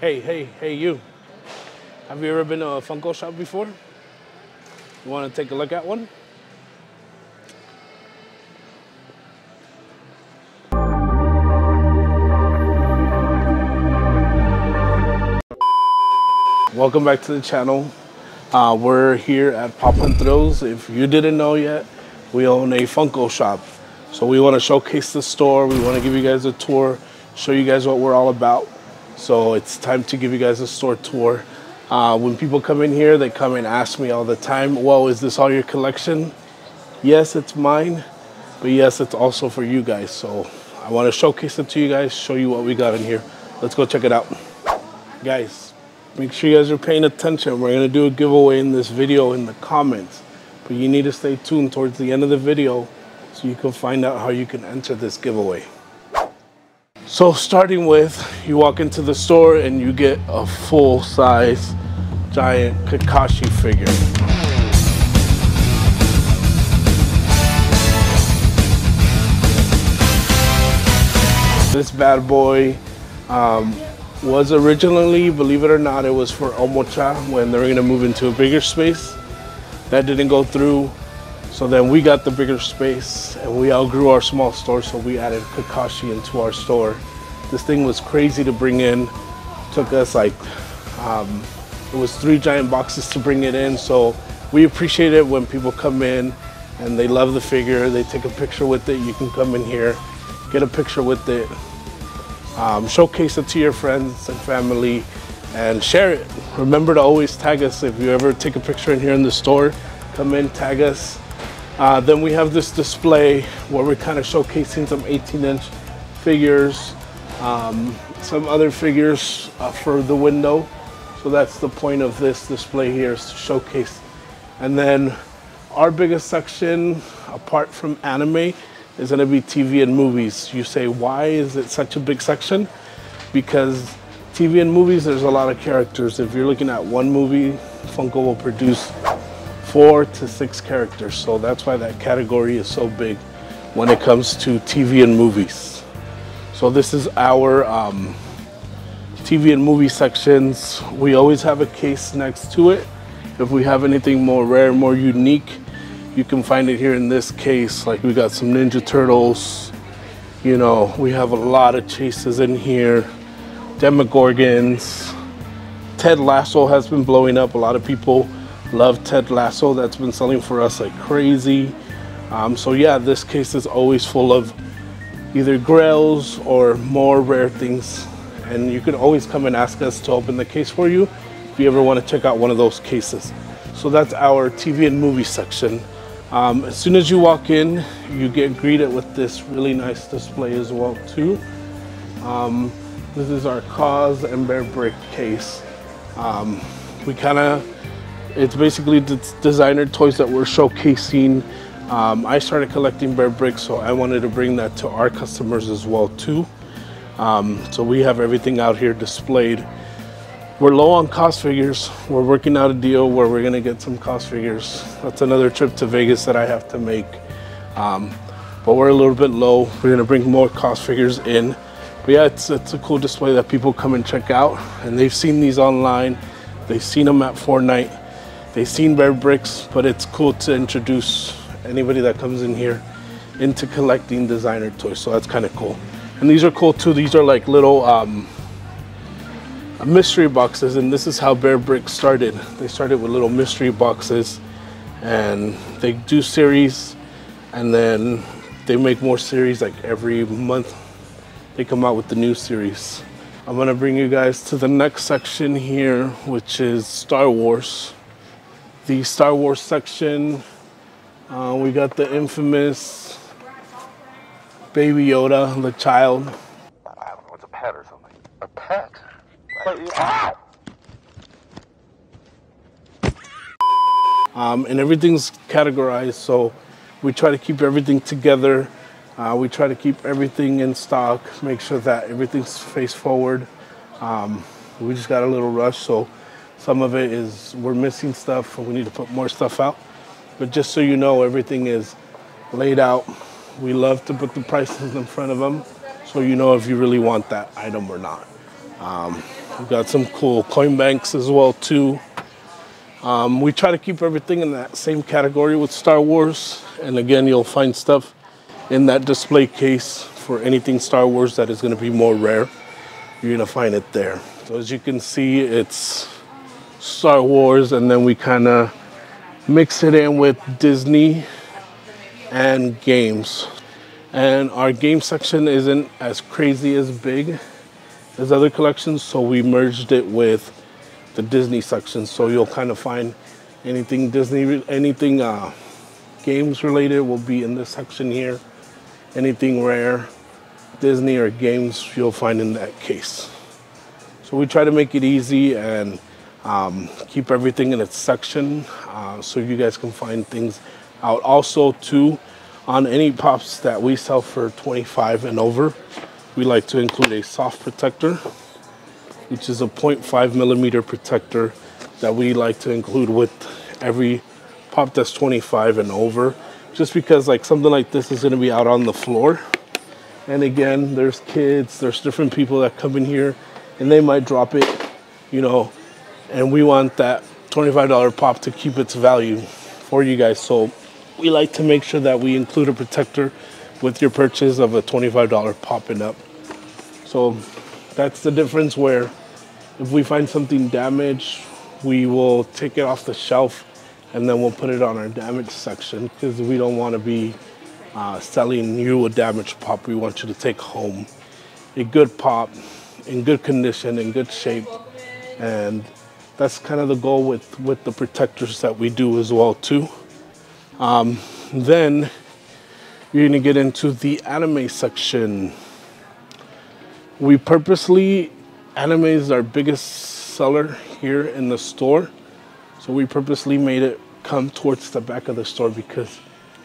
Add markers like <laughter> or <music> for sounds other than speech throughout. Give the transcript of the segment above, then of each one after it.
Hey, hey, hey, you. Have you ever been to a Funko shop before? You want to take a look at one? Welcome back to the channel. Uh, we're here at Pop Thrills. If you didn't know yet, we own a Funko shop. So we want to showcase the store. We want to give you guys a tour, show you guys what we're all about. So it's time to give you guys a store tour. Uh, when people come in here, they come and ask me all the time, well, is this all your collection? Yes, it's mine, but yes, it's also for you guys. So I want to showcase it to you guys, show you what we got in here. Let's go check it out. Guys, make sure you guys are paying attention. We're gonna do a giveaway in this video in the comments, but you need to stay tuned towards the end of the video so you can find out how you can enter this giveaway. So starting with, you walk into the store and you get a full size giant Kakashi figure. This bad boy um, was originally, believe it or not, it was for Omocha when they were gonna move into a bigger space. That didn't go through. So then we got the bigger space and we outgrew our small store, so we added Kakashi into our store. This thing was crazy to bring in. Took us like, um, it was three giant boxes to bring it in. So we appreciate it when people come in and they love the figure. They take a picture with it. You can come in here, get a picture with it, um, showcase it to your friends and family and share it. Remember to always tag us if you ever take a picture in here in the store, come in, tag us. Uh, then we have this display where we're kind of showcasing some 18 inch figures, um, some other figures uh, for the window. So that's the point of this display here is to showcase. And then our biggest section, apart from anime, is gonna be TV and movies. You say, why is it such a big section? Because TV and movies, there's a lot of characters. If you're looking at one movie, Funko will produce four to six characters. So that's why that category is so big when it comes to TV and movies. So this is our um, TV and movie sections. We always have a case next to it. If we have anything more rare, more unique, you can find it here in this case. Like we got some Ninja Turtles, you know, we have a lot of chases in here, Demogorgons. Ted Lasso has been blowing up. A lot of people love Ted Lasso. That's been selling for us like crazy. Um, so yeah, this case is always full of either grails or more rare things. And you can always come and ask us to open the case for you if you ever want to check out one of those cases. So that's our TV and movie section. Um, as soon as you walk in, you get greeted with this really nice display as well too. Um, this is our KAWS and Bear Brick case. Um, we kind of, it's basically the designer toys that we're showcasing. Um, I started collecting Bear Bricks, so I wanted to bring that to our customers as well too. Um, so we have everything out here displayed. We're low on KAWS figures. We're working out a deal where we're gonna get some KAWS figures. That's another trip to Vegas that I have to make. Um, but we're a little bit low. We're gonna bring more KAWS figures in. But yeah, it's, it's a cool display that people come and check out. And they've seen these online. They've seen them at Fortnite. They've seen Bear Bricks, but it's cool to introduce anybody that comes in here into collecting designer toys. So that's kind of cool. And these are cool too. These are like little um, mystery boxes. And this is how Bear Bricks started. They started with little mystery boxes and they do series and then they make more series like every month they come out with the new series. I'm gonna bring you guys to the next section here, which is Star Wars. The Star Wars section, uh, we got the infamous Baby Yoda, the child. I don't know, it's a pet or something. A pet? <laughs> Um, and everything's categorized, so we try to keep everything together. Uh, we try to keep everything in stock, make sure that everything's face forward. Um, we just got a little rush, so some of it is we're missing stuff and we need to put more stuff out. But just so you know, everything is laid out. We love to put the prices in front of them so you know if you really want that item or not. Um, We've got some cool coin banks as well too. Um, we try to keep everything in that same category with Star Wars. And again, you'll find stuff in that display case for anything Star Wars that is going to be more rare. You're going to find it there. So as you can see, it's Star Wars, and then we kind of mix it in with Disney and games. And our game section isn't as crazy as big as other collections, so we merged it with the Disney section. So you'll kind of find anything Disney, anything uh, games related will be in this section here. Anything rare, Disney or games, you'll find in that case. So we try to make it easy and um, keep everything in its section uh, so you guys can find things out. Also, too, on any pops that we sell for 25 and over, we like to include a soft protector, which is a 0.5 millimeter protector that we like to include with every pop that's 25 and over. Just because like something like this is gonna be out on the floor. And again, there's kids, there's different people that come in here and they might drop it, you know, and we want that $25 pop to keep its value for you guys. So we like to make sure that we include a protector with your purchase of a $25 popping up. So that's the difference where if we find something damaged, we will take it off the shelf and then we'll put it on our damage section because we don't want to be uh, selling you a damaged pop. We want you to take home a good pop in good condition, in good shape, and that's kind of the goal with with the protectors that we do as well too. Um, then you're gonna get into the anime section. We purposely anime is our biggest seller here in the store, so we purposely made it come towards the back of the store because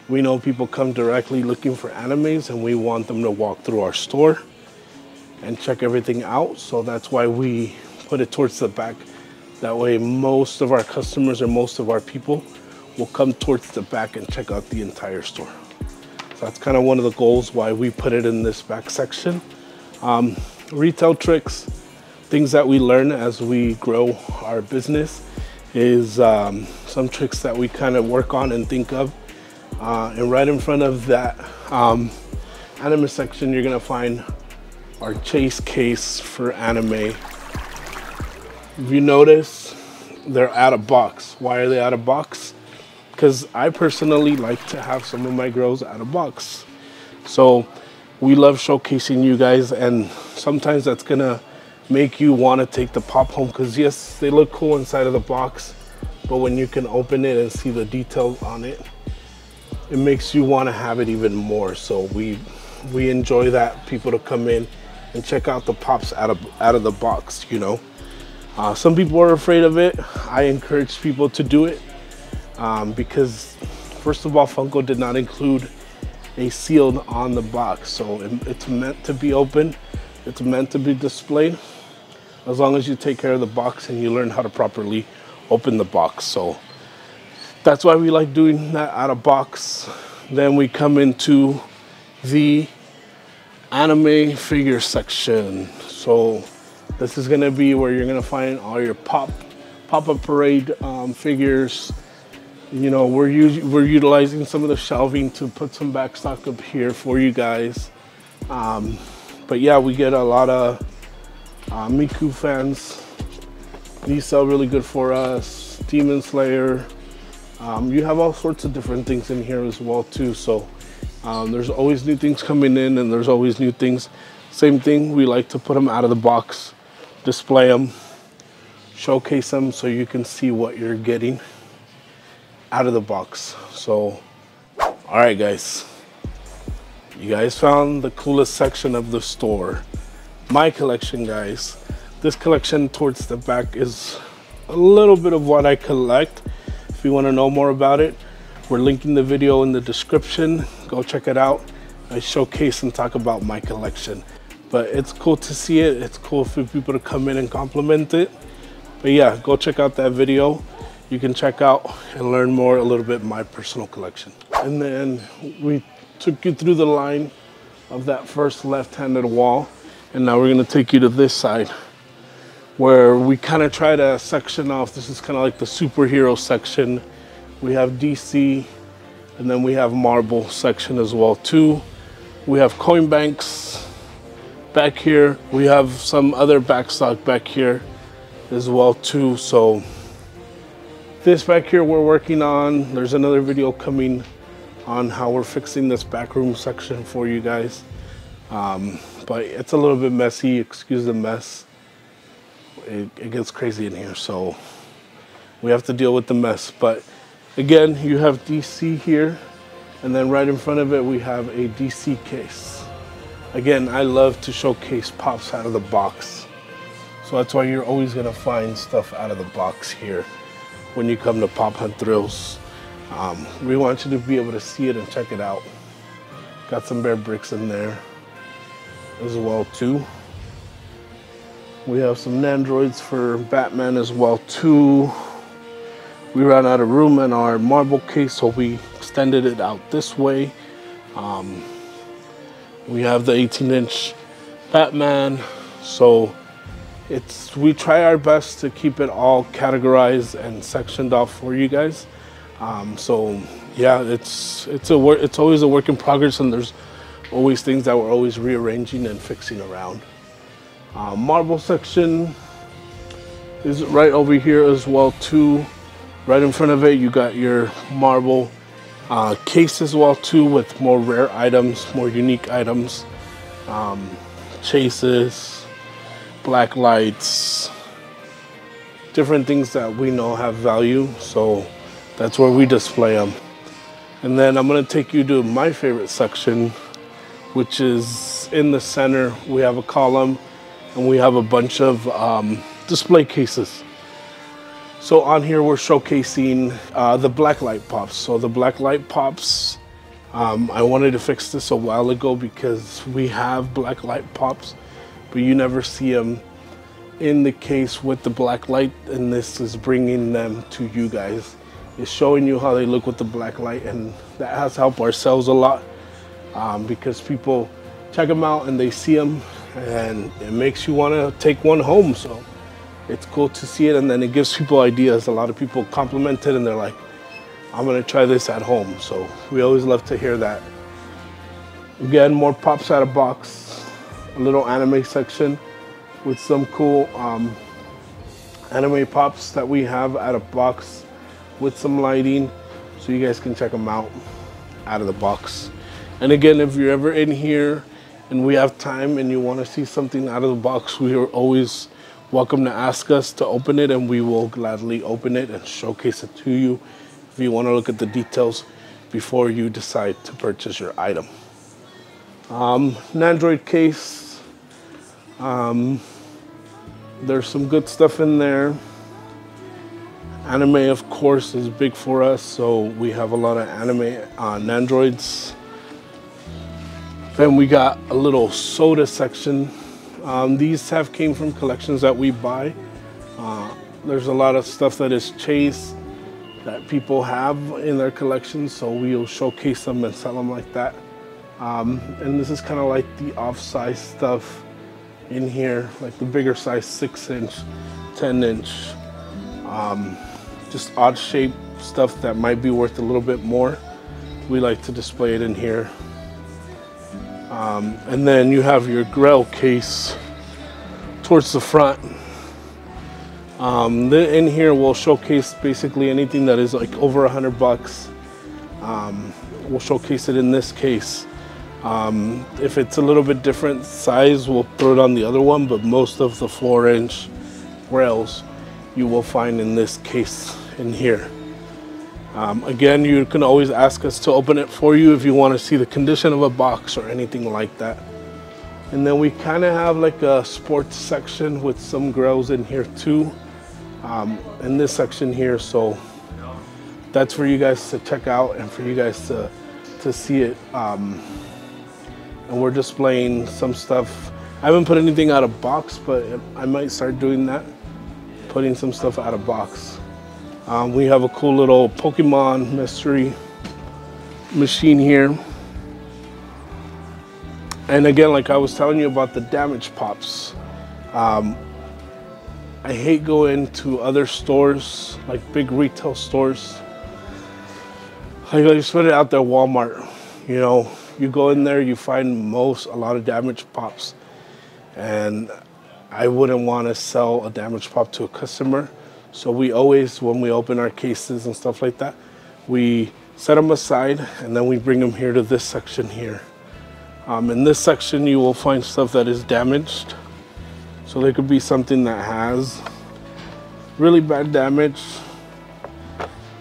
we know people come directly looking for animes and we want them to walk through our store and check everything out. So that's why we put it towards the back that way, most of our customers or most of our people will come towards the back and check out the entire store. So that's kind of one of the goals why we put it in this back section. Um, retail tricks, things that we learn as we grow our business is um, some tricks that we kind of work on and think of. Uh, and right in front of that um, anime section, you're gonna find our chase case for anime if you notice, they're out of box. Why are they out of box? Because I personally like to have some of my grails out of box. So we love showcasing you guys, and sometimes that's gonna make you want to take the pop home because yes, they look cool inside of the box, but when you can open it and see the details on it, it makes you want to have it even more. So we we enjoy that people to come in and check out the pops out of out of the box, you know. Uh, some people are afraid of it. I encourage people to do it um, because, first of all, Funko did not include a seal on the box. So it's meant to be open, it's meant to be displayed as long as you take care of the box and you learn how to properly open the box. So that's why we like doing that out of box. Then we come into the anime figure section. So this is gonna be where you're gonna find all your pop pop-up parade um, figures. You know, we're we're utilizing some of the shelving to put some back stock up here for you guys. Um, but yeah, we get a lot of uh, Miku fans. These sell really good for us. Demon Slayer. Um, you have all sorts of different things in here as well too. So um, there's always new things coming in, and there's always new things. Same thing. We like to put them out of the box display them, showcase them so you can see what you're getting out of the box. So, all right, guys. You guys found the coolest section of the store. My collection, guys. This collection towards the back is a little bit of what I collect. If you want to know more about it, we're linking the video in the description. Go check it out. I showcase and talk about my collection but it's cool to see it. It's cool for people to come in and compliment it. But yeah, go check out that video. You can check out and learn more a little bit my personal collection. And then we took you through the line of that first left-handed wall. And now we're gonna take you to this side where we kind of try to section off. This is kind of like the superhero section. We have DC, and then we have Marvel section as well too. We have coin banks back here. We have some other backstock back here as well too. So this back here we're working on. There's another video coming on how we're fixing this back room section for you guys. Um, but it's a little bit messy, excuse the mess. It, it gets crazy in here, so we have to deal with the mess. But again, you have DC here, and then right in front of it, we have a DC case. Again, I love to showcase pops out of the box. So that's why you're always gonna find stuff out of the box here when you come to Pop Hunt Thrills. Um, we want you to be able to see it and check it out. Got some bear bricks in there as well too. We have some Nendoroids for Batman as well too. We ran out of room in our Marvel case, so we extended it out this way. Um, we have the 18 inch Batman, so it's we try our best to keep it all categorized and sectioned off for you guys. Um, so yeah, it's it's a work. It's always a work in progress, and there's always things that we're always rearranging and fixing around. Uh, Marvel section is right over here as well too. Right in front of it, you got your Marvel uh, case as well too, with more rare items, more unique items, um, chases, black lights, different things that we know have value. So that's where we display them. And then I'm gonna take you to my favorite section, which is in the center. We have a column and we have a bunch of um, display cases. So on here we're showcasing uh, the black light pops. So the black light pops, um, I wanted to fix this a while ago because we have black light pops, but you never see them in the case with the black light and this is bringing them to you guys. It's showing you how they look with the black light and that has helped ourselves a lot um, because people check them out and they see them and it makes you want to take one home. So it's cool to see it and then it gives people ideas. A lot of people compliment it and they're like, I'm gonna try this at home. So we always love to hear that. Again, more pops out of box, a little anime section with some cool um, anime pops that we have out of box with some lighting so you guys can check them out out of the box. And again, if you're ever in here and we have time and you want to see something out of the box, we are always welcome to ask us to open it and we will gladly open it and showcase it to you if you want to look at the details before you decide to purchase your item. Um, Nendoroid case, um, there's some good stuff in there. Anime, of course, is big for us, so we have a lot of anime Nendoroids. Then we got a little soda section. Um, these have came from collections that we buy. Uh, there's a lot of stuff that is chase that people have in their collections, so we'll showcase them and sell them like that. Um, and this is kind of like the off-size stuff in here, like the bigger size, six inch, 10 inch, um, just odd shape stuff that might be worth a little bit more. We like to display it in here. Um, and then you have your grail case towards the front. Um, in here we'll showcase basically anything that is like over a hundred bucks. Um, we'll showcase it in this case. Um, if it's a little bit different size, we'll throw it on the other one, but most of the four inch grails you will find in this case in here. Um, again, you can always ask us to open it for you if you want to see the condition of a box or anything like that. And then we kind of have like a sports section with some grails in here too. Um, in this section here, so that's for you guys to check out and for you guys to, to see it. Um, and we're displaying some stuff. I haven't put anything out of box, but I might start doing that, putting some stuff out of box. Um, we have a cool little Pokemon mystery machine here. And again, like I was telling you about the damage pops. Um, I hate going to other stores, like big retail stores. Like I just put it out there, Walmart. You know, you go in there, you find most, a lot of damage pops. And I wouldn't want to sell a damage pop to a customer. So we always, when we open our cases and stuff like that, we set them aside and then we bring them here to this section here. Um, in this section, you will find stuff that is damaged. So there could be something that has really bad damage.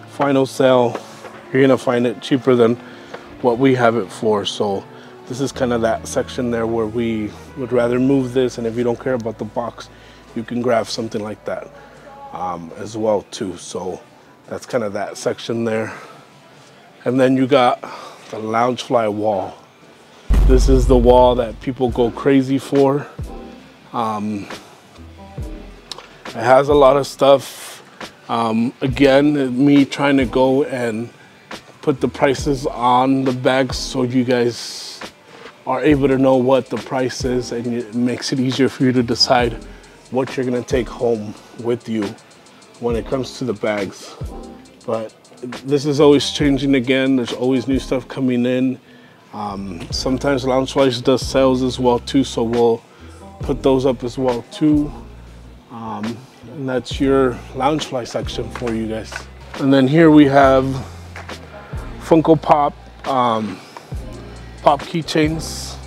Final sale, you're gonna find it cheaper than what we have it for. So this is kind of that section there where we would rather move this. And if you don't care about the box, you can grab something like that um, as well too. So that's kind of that section there. And then you got the Loungefly wall. This is the wall that people go crazy for. Um, it has a lot of stuff. Um, again, me trying to go and put the prices on the bags so you guys are able to know what the price is and it makes it easier for you to decide what you're gonna take home with you when it comes to the bags. But this is always changing again. There's always new stuff coming in. Um, sometimes Loungefly does sales as well too, so we'll put those up as well too. Um, and that's your Loungefly section for you guys. And then here we have Funko Pop um, pop keychains.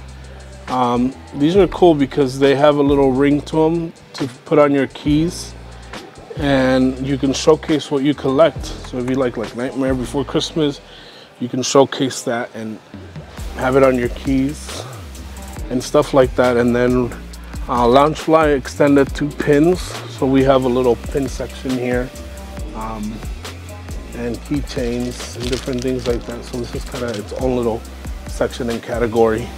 Um, these are cool because they have a little ring to them to put on your keys and you can showcase what you collect. So if you like like Nightmare Before Christmas, you can showcase that and have it on your keys and stuff like that. And then uh, Loungefly extended to pins. So we have a little pin section here um, and keychains and different things like that. So this is kind of its own little section and category.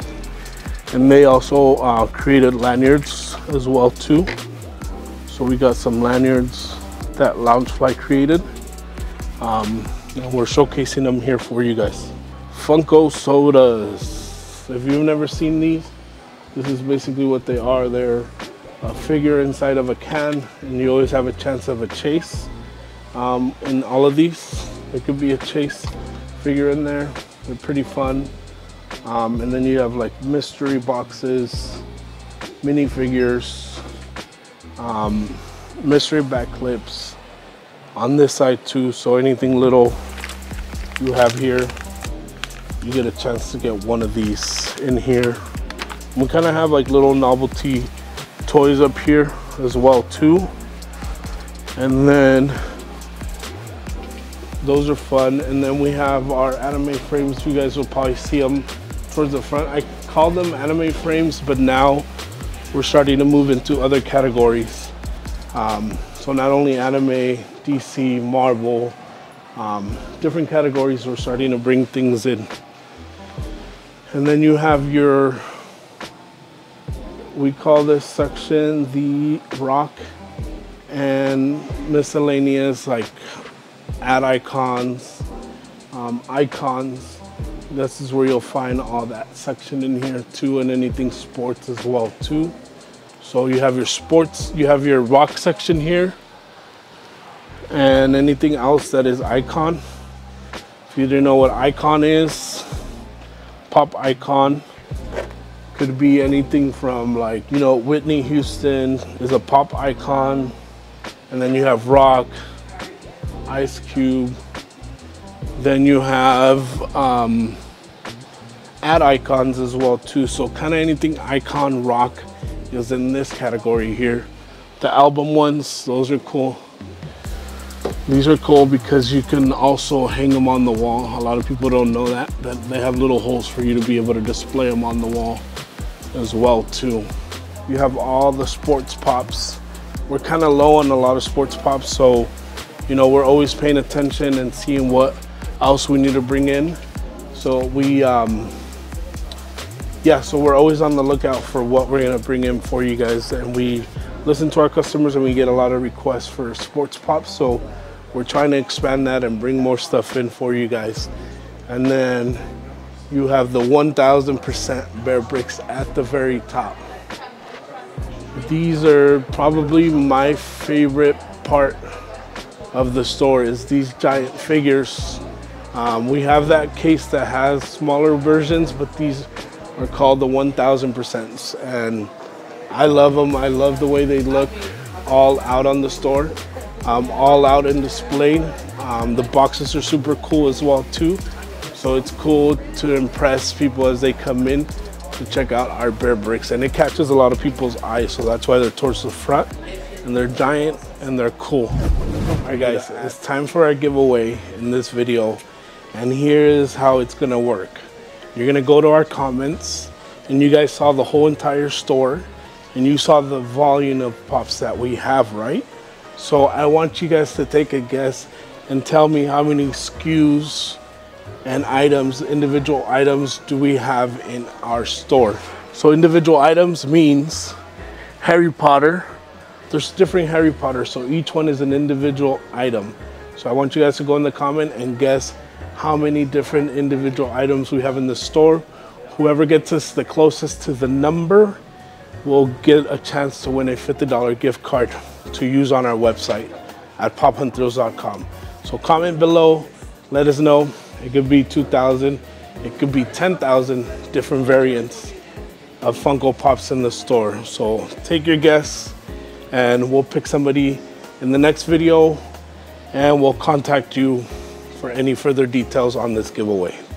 And they also uh, created lanyards as well too. So we got some lanyards that Loungefly created. Um, and we're showcasing them here for you guys. Funko sodas. If you've never seen these, this is basically what they are. They're a figure inside of a can and you always have a chance of a chase. Um, in all of these, there could be a chase figure in there. They're pretty fun. Um, and then you have like mystery boxes, minifigures, um, mystery back clips on this side too. So anything little you have here, you get a chance to get one of these in here. We kind of have like little novelty toys up here as well too. And then those are fun. And then we have our anime frames. You guys will probably see them towards the front. I call them anime frames, but now we're starting to move into other categories. Um, so not only anime, DC, Marvel, um, different categories we're starting to bring things in. And then you have your, we call this section the rock and miscellaneous like ad icons, um, icons, this is where you'll find all that section in here too and anything sports as well too. So you have your sports, you have your rock section here and anything else that is icon. If you didn't know what icon is, pop icon could be anything from like, you know, Whitney Houston is a pop icon. And then you have rock, Ice Cube, then you have um, ad icons as well too. So kind of anything icon rock is in this category here. The album ones, those are cool. These are cool because you can also hang them on the wall. A lot of people don't know that, that they have little holes for you to be able to display them on the wall as well too. You have all the sports pops. We're kind of low on a lot of sports pops, so you know, we're always paying attention and seeing what else we need to bring in. So we, um, yeah, so we're always on the lookout for what we're gonna bring in for you guys. And we listen to our customers and we get a lot of requests for sports pops. So we're trying to expand that and bring more stuff in for you guys. And then you have the 1000% Bear Bricks at the very top. These are probably my favorite part of the store is these giant figures. Um, we have that case that has smaller versions, but these are called the 1000%. And I love them. I love the way they look all out on the store, um, all out and displayed. Um, the boxes are super cool as well too. So it's cool to impress people as they come in to check out our bear bricks. And it catches a lot of people's eyes. So that's why they're towards the front and they're giant and they're cool. All right guys, it's time for our giveaway in this video. And here is how it's gonna work. You're gonna go to our comments and you guys saw the whole entire store and you saw the volume of pops that we have, right? So I want you guys to take a guess and tell me how many SKUs and items, individual items do we have in our store. So individual items means Harry Potter. There's different Harry Potter, so each one is an individual item. So I want you guys to go in the comment and guess how many different individual items we have in the store. Whoever gets us the closest to the number will get a chance to win a $50 gift card to use on our website at pophuntthrills.com. So comment below, let us know. It could be 2,000, it could be 10,000 different variants of Funko Pops in the store. So take your guess and we'll pick somebody in the next video and we'll contact you for any further details on this giveaway.